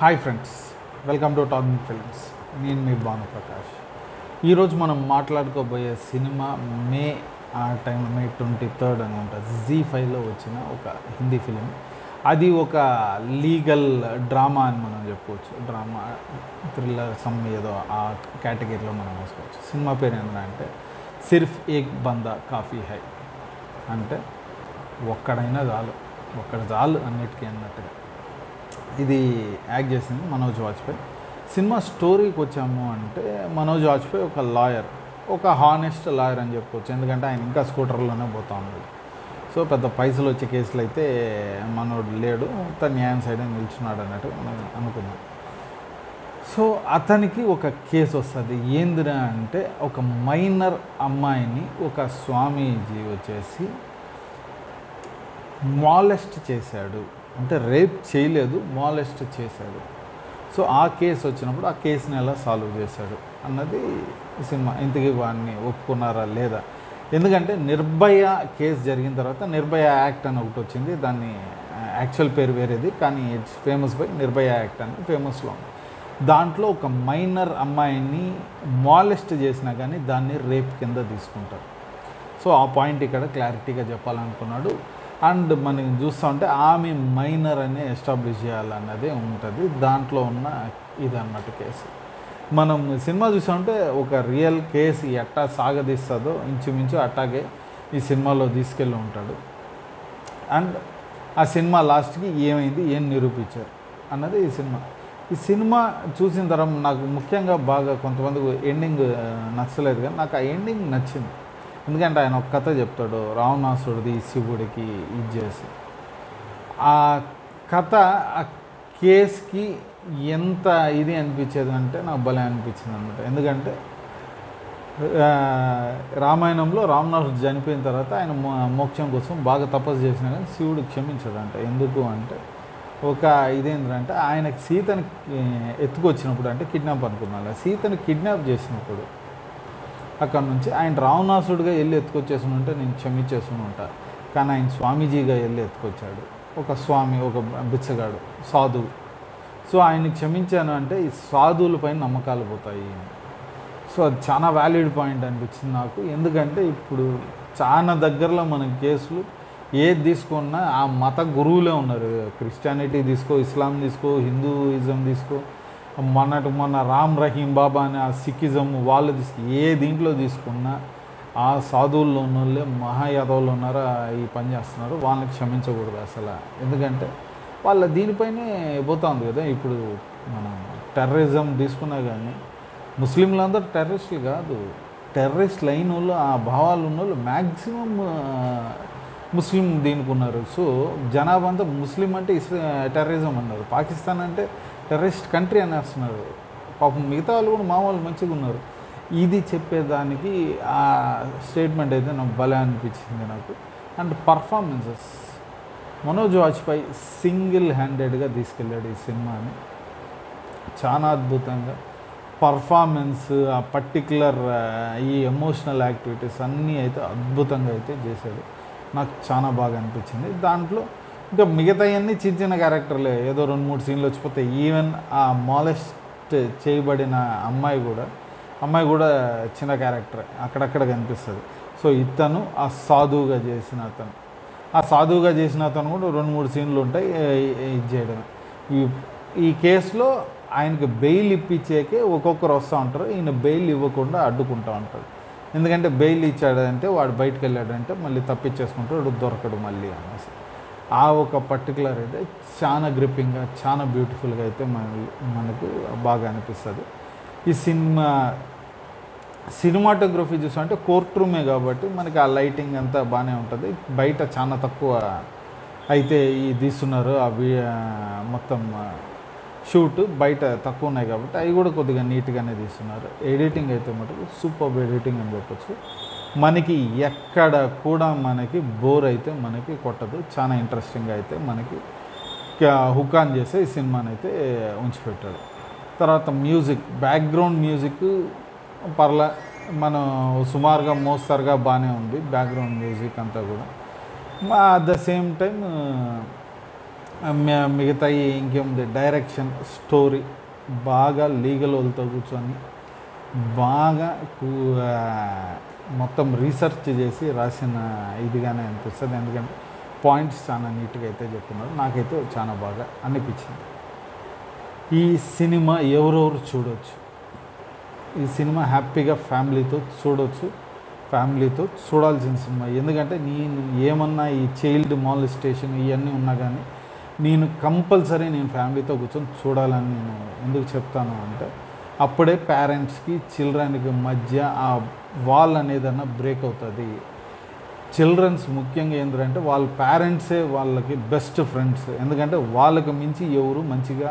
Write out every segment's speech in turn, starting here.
Hi friends welcome to talking films నేను మీ భానుప్రకాష్. ఈరోజు మనం మాట్లాడుకోబోయే సినిమా మే ఆ టైం మే ట్వంటీ థర్డ్ అని ఉంటుంది జీ ఫైవ్లో వచ్చిన ఒక హిందీ ఫిలిం అది ఒక లీగల్ డ్రామా అని మనం చెప్పుకోవచ్చు. డ్రామా థ్రిల్లర్ సమ్ ఏదో ఆ కేటగిరీలో మనం వేసుకోవచ్చు. సినిమా పేరు ఏంటంటే సిర్ఫ్ ఏక్ బందా కాఫీ హై. అంటే ఒక్కడైనా చాలు. ఒక్కడ చాలు అన్నిటికీ అన్నట్టుగా. ఇది యాక్ట్ చేసింది మనోజ్ వాజ్పేయి. సినిమా స్టోరీకి వచ్చాము అంటే మనోజ్ వాజ్పేయి ఒక లాయర్ ఒక హానెస్ట్ లాయర్ అని చెప్పుకోవచ్చు ఎందుకంటే ఆయన ఇంకా స్కూటర్లోనే పోతా ఉన్నాడు. సో పెద్ద పైసలు వచ్చే కేసులు అయితే మనోడు లేడు. తన న్యాయం సైడ్ నిల్చున్నాడు అన్నట్టు మనం అనుకున్నాం. సో అతనికి ఒక కేసు వస్తుంది. ఏందిరా అంటే ఒక మైనర్ అమ్మాయిని ఒక స్వామీజీ వచ్చేసి మాలెస్ట్ చేశాడు. అంటే రేప్ చేయలేదు మాలెస్ట్ చేశాడు. సో ఆ కేసు వచ్చినప్పుడు ఆ కేసుని ఎలా సాల్వ్ చేశాడు అన్నది సినిమా ఇంతకీ వాడిని ఒప్పుకున్నారా లేదా? ఎందుకంటే నిర్భయ కేసు జరిగిన తర్వాత నిర్భయ యాక్ట్ అని ఒకటి వచ్చింది. దాన్ని యాక్చువల్ పేరు వేరేది కానీ it's famous by Nirbhaya act అని ఫేమస్లో ఉంది. దాంట్లో ఒక మైనర్ అమ్మాయిని మాలెస్ట్ చేసినా కానీ దాన్ని రేప్ కింద తీసుకుంటారు. సో ఆ పాయింట్ ఇక్కడ క్లారిటీగా చెప్పాలనుకున్నాడు. అండ్ మనం చూస్తూ ఉంటే ఆమె మైనర్ అనే ఎస్టాబ్లిష్ చేయాలన్నది ఉంటుంది. దాంట్లో ఉన్న ఇది అన్నట్టు కేసు. మనం సినిమా చూసామంటే ఒక రియల్ కేసు ఎట్టా సాగదీస్తుందో ఇంచుమించు అట్టాగే ఈ సినిమాలో తీసుకెళ్ళి ఉంటాడు. అండ్ ఆ సినిమా లాస్ట్కి ఏమైంది? ఏం నిరూపించారు? అన్నది ఈ సినిమా. ఈ సినిమా చూసిన తర్వాత నాకు ముఖ్యంగా బాగా కొంతమందికి ఎండింగ్ నచ్చలేదు కానీ నాకు ఆ ఎండింగ్ నచ్చింది. ఎందుకంటే ఆయన ఒక కథ చెప్తాడు రావణాసుడిది శివుడికి ఇది చేసి. ఆ కథ ఆ కేసుకి ఎంత ఇది అనిపించేది అంటే నాకు భలే అనిపించింది అనమాట ఎందుకంటే రామాయణంలో రామనాథుడు చనిపోయిన తర్వాత ఆయన మోక్షం కోసం బాగా తపస్సు చేసినా కానీ శివుడు క్షమించడంట. ఎందుకు అంటే ఒక ఇదేంటంటే ఆయనకి సీతని ఎత్తుకొచ్చినప్పుడు అంటే కిడ్నాప్ అనుకున్నాను సీతని కిడ్నాప్ చేసినప్పుడు అక్కడ నుంచి ఆయన రావణాసుడిగా వెళ్ళి ఎత్తుకొచ్చేసి ఉంటే నేను క్షమించేసుకుని ఉంటా. కానీ ఆయన స్వామీజీగా వెళ్ళి ఎత్తుకొచ్చాడు. ఒక స్వామి ఒక బిచ్చగాడు సాధువు. సో ఆయన్ని క్షమించాను అంటే ఈ సాధువులపై నమ్మకాలు పోతాయి. సో అది చాలా వ్యాలిడ్ పాయింట్ అనిపించింది నాకు. ఎందుకంటే ఇప్పుడు చాలా దగ్గరలో మన కేసులు ఏది తీసుకున్నా ఆ మత గురువులే ఉన్నారు. క్రిస్టియానిటీ తీసుకో ఇస్లాం తీసుకో హిందూయిజం తీసుకో. మొన్నటి మొన్న రామ్ రహీం బాబా అని ఆ సిక్కిజం వాళ్ళు తీసుకు ఏ దీంట్లో తీసుకున్నా ఆ సాధువుల్లో ఉన్న వాళ్ళే మహాయాదవులు ఉన్నారో ఈ పని చేస్తున్నారు. వాళ్ళని క్షమించకూడదు అసలు. ఎందుకంటే వాళ్ళ దీనిపైనే పోతా కదా. ఇప్పుడు మనం టెర్రరిజం తీసుకున్నా కానీ ముస్లింలందరూ టెర్రరిస్టులు కాదు. టెర్రరిస్ట్ లైన్ వాళ్ళు ఆ భావాలు ఉన్న వాళ్ళు మ్యాక్సిమం ముస్లిం దీనికి ఉన్నారు. సో జనాభా అంతా ముస్లిం అంటే ఇస్లా టెర్రరిజం అన్నారు. పాకిస్తాన్ అంటే టెర్రరిస్ట్ కంట్రీ అనేస్తున్నారు. పాపం మిగతా వాళ్ళు కూడా మామూలు మంచిగా ఉన్నారు. ఇది చెప్పేదానికి ఆ స్టేట్మెంట్ అయితే నాకు భలే అనిపించింది నాకు. And performances. Manoj Vajpayee single హ్యాండెడ్గా తీసుకెళ్ళాడు ఈ సినిమాని. చాలా అద్భుతంగా. పర్ఫార్మెన్స్ ఆ పర్టిక్యులర్ ఈ ఎమోషనల్ యాక్టివిటీస్ అన్నీ అయితే అద్భుతంగా అయితే చేశాడు. నాకు చాలా బాగా అనిపించింది. దాంట్లో ఇంకా మిగతాయన్నీ చిన్న చిన్న క్యారెక్టర్లే. ఏదో రెండు మూడు సీన్లు వచ్చిపోతే ఈవెన్ ఆ మాలెస్ట్ చేయబడిన అమ్మాయి కూడా అమ్మాయి కూడా చిన్న క్యారెక్టర్ అక్కడక్కడ కనిపిస్తుంది. సో ఇతను ఆ సాధువుగా చేసిన అతను. ఆ సాధువుగా చేసిన అతను కూడా రెండు మూడు సీన్లు ఉంటాయి ఇది చేయడం ఈ ఈ కేసులో ఆయనకి బెయిల్ ఇప్పించేకే ఒక్కొక్కరు వస్తూ ఉంటారు ఈయన బెయిల్ ఇవ్వకుండా అడ్డుకుంటూ ఉంటాడు. ఎందుకంటే బెయిల్ ఇచ్చాడంటే వాడు బయటకు వెళ్ళాడంటే మళ్ళీ తప్పించేసుకుంటాడు దొరకడు మళ్ళీ అనేసి. ఆ ఒక పర్టికులర్ అయితే చాలా గ్రిప్పింగ్గా చాలా బ్యూటిఫుల్గా అయితే మన మనకు బాగా అనిపిస్తుంది. ఈ సినిమా సినిమాటోగ్రఫీ చూసామంటే కోర్ట్ రూమే కాబట్టి మనకి ఆ లైటింగ్ అంతా బాగానే ఉంటుంది. బయట చాలా తక్కువ అయితే ఈ తీస్తున్నారు అవి మొత్తం షూట్ బయట తక్కువ ఉన్నాయి కాబట్టి అవి కూడా కొద్దిగా నీట్గానే తీస్తున్నారు. ఎడిటింగ్ అయితే మటుకు సూపర్ ఎడిటింగ్ అని చెప్పొచ్చు. మనకి ఎక్కడ కూడా మనకి బోర్ అయితే మనకి కొట్టదు. చాలా ఇంట్రెస్టింగ్ అయితే మనకి హుకాన్ చేసే ఈ సినిమాని అయితే ఉంచిపెట్టాడు. తర్వాత మ్యూజిక్ బ్యాక్గ్రౌండ్ మ్యూజిక్ పర్లా మనం సుమారుగా మోస్తరుగా బాగానే ఉంది బ్యాక్గ్రౌండ్ మ్యూజిక్ అంతా కూడా. అట్ ద సేమ్ టైం మిగతా ఇంకేముంది డైరెక్షన్ స్టోరీ బాగా లీగల్ వాళ్ళతో కూర్చొని బాగా మొత్తం రీసెర్చ్ చేసి రాసిన ఇదిగానే అనిపిస్తుంది. ఎందుకంటే పాయింట్స్ చాలా నీట్గా అయితే చెప్తున్నారు నాకైతే చాలా బాగా అనిపించింది. ఈ సినిమా ఎవరెవరు చూడవచ్చు ఈ సినిమా హ్యాపీగా ఫ్యామిలీతో చూడవచ్చు ఫ్యామిలీతో చూడాల్సిన సినిమా. ఎందుకంటే నేను ఏమన్నా ఈ చైల్డ్ మాలిస్టేషన్ ఇవన్నీ ఉన్నా కానీ నేను కంపల్సరీ నేను ఫ్యామిలీతో కూర్చొని చూడాలని నేను ఎందుకు చెప్తాను అంటే అప్పుడే పేరెంట్స్కి చిల్డ్రన్కి మధ్య ఆ వాల్ అనేదన్నా బ్రేక్ అవుతుంది. చిల్డ్రన్స్ ముఖ్యంగా ఏంటంటే వాళ్ళ పేరెంట్సే వాళ్ళకి బెస్ట్ ఫ్రెండ్స్ ఎందుకంటే వాళ్ళకి మించి ఎవరు మంచిగా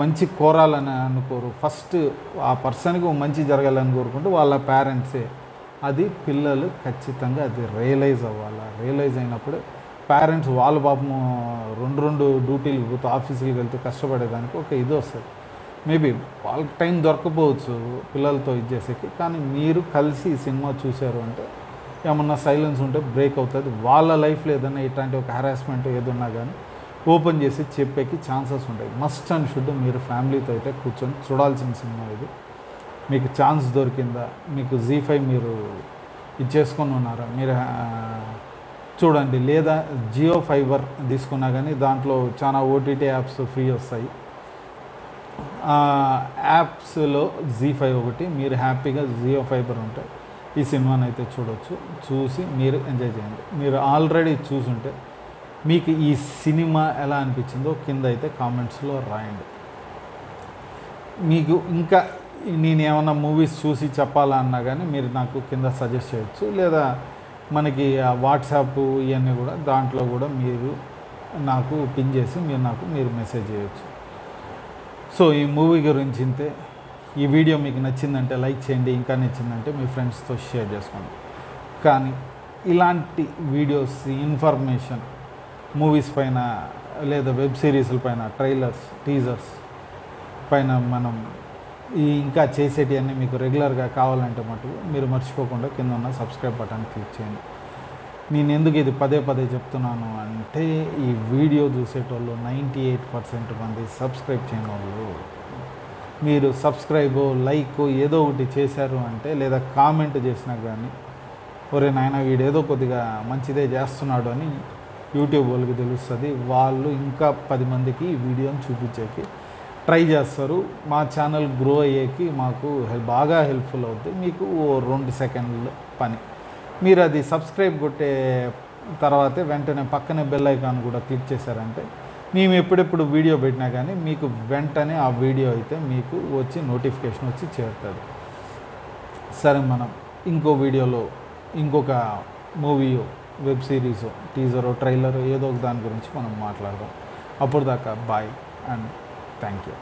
మంచి కోరాలని అనుకోరు. ఫస్ట్ ఆ పర్సన్కి మంచి జరగాలని కోరుకుంటే వాళ్ళ పేరెంట్సే అది పిల్లలు ఖచ్చితంగా అది రియలైజ్ అవ్వాలి. రియలైజ్ అయినప్పుడు పేరెంట్స్ వాళ్ళ పాపము రెండు రెండు డ్యూటీలు పోతూ ఆఫీసులకు వెళ్తూ కష్టపడేదానికి ఒక ఇది వస్తుంది. మేబీ వాళ్ళకి టైం దొరకపోవచ్చు పిల్లలతో ఇది చేసేకి కానీ మీరు కలిసి ఈ సినిమా చూశారు అంటే ఏమన్నా సైలెన్స్ ఉంటే బ్రేక్ అవుతుంది. వాళ్ళ లైఫ్లో ఏదైనా ఇట్లాంటి ఒక హెరాస్మెంట్ ఏదన్నా కానీ ఓపెన్ చేసి చెప్పేకి ఛాన్సెస్ ఉంటాయి. మస్ట్ అండ్ షుడ్ మీరు ఫ్యామిలీతో అయితే కూర్చొని చూడాల్సిన సినిమా ఇది. మీకు ఛాన్స్ దొరికిందా? మీకు జీ ఫైవ్ మీరు ఇది చేసుకొని ఉన్నారా? మీరు చూడండి. లేదా జియో ఫైబర్ తీసుకున్నా కానీ దాంట్లో చాలా ఓటీటీ యాప్స్ ఫ్రీ వస్తాయి. యాప్స్లో జీ ఫైవ్ ఒకటి మీరు హ్యాపీగా జియో ఫైబర్ ఉంటే ఈ సినిమాని అయితే చూడవచ్చు చూసి మీరు ఎంజాయ్ చేయండి. మీరు ఆల్రెడీ చూసుంటే మీకు ఈ సినిమా ఎలా అనిపించిందో కింద అయితే కామెంట్స్లో రాయండి. మీకు ఇంకా నేను ఏమన్నా మూవీస్ చూసి చెప్పాలన్నా కానీ మీరు నాకు కింద సజెస్ట్ చేయొచ్చు. లేదా మనకి వాట్సాప్ ఇవన్నీ కూడా దాంట్లో కూడా మీరు నాకు పిన్ చేసి మీరు నాకు మీరు మెసేజ్ చేయొచ్చు. సో ఈ మూవీ గురించి ఇంతే. ఈ వీడియో మీకు నచ్చిందంటే లైక్ చేయండి ఇంకా నచ్చిందంటే మీ ఫ్రెండ్స్తో షేర్ చేసుకోండి. కానీ ఇలాంటి వీడియోస్ ఇన్ఫర్మేషన్ మూవీస్ పైన లేదా వెబ్ సిరీస్ల పైన ట్రైలర్స్ టీజర్స్ పైన మనం ఈ ఇంకా చేసేటివన్నీ మీకు రెగ్యులర్గా కావాలంటే మటుకు మీరు మర్చిపోకుండా కింద ఉన్న సబ్స్క్రైబ్ బటన్ క్లిక్ చేయండి. నేను ఎందుకు ఇది పదే పదే చెప్తున్నాను అంటే ఈ వీడియో చూసేటోళ్ళు నైంటీ ఎయిట్ పర్సెంట్ మంది సబ్స్క్రైబ్ చేయని వాళ్ళు మీరు సబ్స్క్రైబ్ లైక్ ఏదో ఒకటి చేశారు అంటే లేదా కామెంట్ చేసినా కానీ ఒరే నాయన వీడు ఏదో కొద్దిగా మంచిదే చేస్తున్నాడు అని యూట్యూబ్ వాళ్ళకి తెలుస్తుంది. వాళ్ళు ఇంకా పది మందికి ఈ వీడియోని చూపించేకి ట్రై చేస్తారు. మా ఛానల్ గ్రో అయ్యేకి మాకు హెల్- బాగా హెల్ప్ఫుల్ అవుతుంది మీకు ఓ రెండు సెకండ్ల పని. మీరు అది సబ్స్క్రైబ్ కొట్టే తర్వాతే వెంటనే పక్కనే బెల్ ఐకాన్ కూడా క్లిక్ చేశారంటే మేము ఎప్పుడెప్పుడు వీడియో పెట్టినా కానీ మీకు వెంటనే ఆ వీడియో అయితే మీకు వచ్చి నోటిఫికేషన్ వచ్చి చేరుతుంది. సరే మనం ఇంకో వీడియోలో ఇంకొక మూవీయో వెబ్ సిరీసో టీజరో ట్రైలరో ఏదో ఒక దాని గురించి మనం మాట్లాడదాం. అప్పుడు దాకా బాయ్ అండ్ థ్యాంక్ యూ